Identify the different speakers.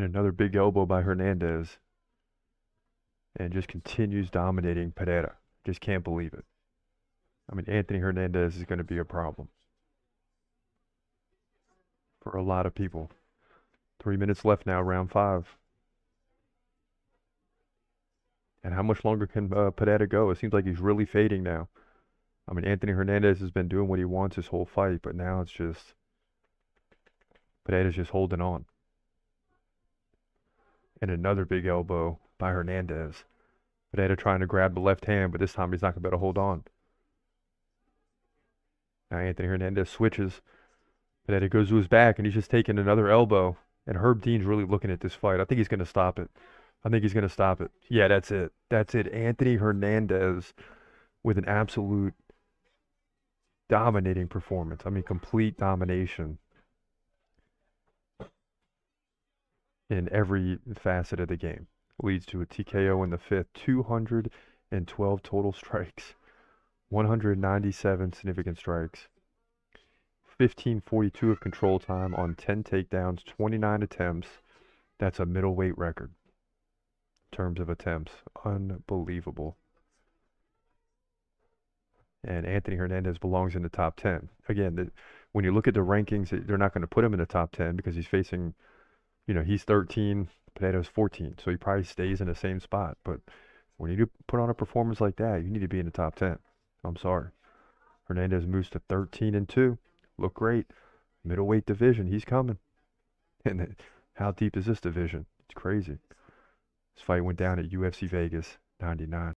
Speaker 1: And another big elbow by Hernandez. And just continues dominating Pereira. Just can't believe it. I mean, Anthony Hernandez is going to be a problem for a lot of people. Three minutes left now, round five. And how much longer can uh, go? It seems like he's really fading now. I mean, Anthony Hernandez has been doing what he wants his whole fight, but now it's just Pereira's just holding on. And another big elbow by Hernandez. Pereira trying to grab the left hand, but this time he's not going to be able to hold on. Now Anthony Hernandez switches. Pereira goes to his back, and he's just taking another elbow. And Herb Dean's really looking at this fight. I think he's going to stop it. I think he's going to stop it. Yeah, that's it. That's it. Anthony Hernandez with an absolute dominating performance. I mean, complete domination in every facet of the game. Leads to a TKO in the fifth. 212 total strikes, 197 significant strikes, 1542 of control time on 10 takedowns, 29 attempts. That's a middleweight record in terms of attempts. Unbelievable. And Anthony Hernandez belongs in the top 10. Again, the, when you look at the rankings, they're not going to put him in the top 10 because he's facing, you know, he's 13, Pereira's 14. So he probably stays in the same spot. But when you do put on a performance like that, you need to be in the top 10. I'm sorry. Hernandez moves to 13 and 2. Look great. Middleweight division, he's coming. And how deep is this division? It's crazy. This fight went down at UFC Vegas 99.